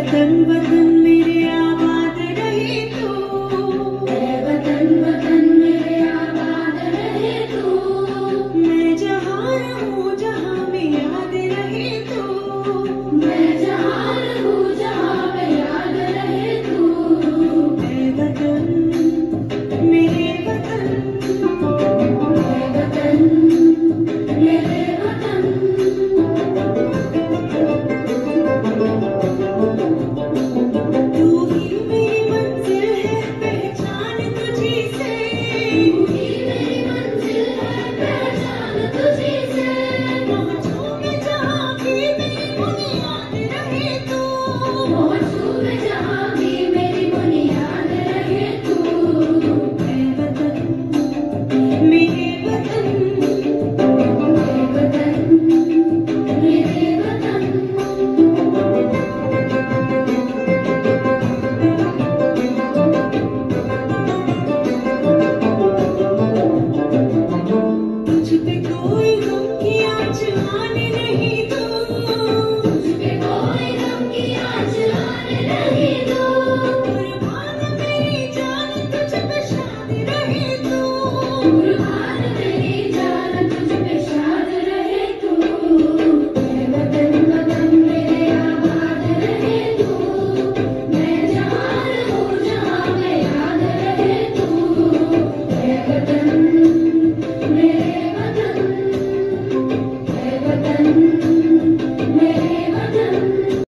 I tender You can't hug.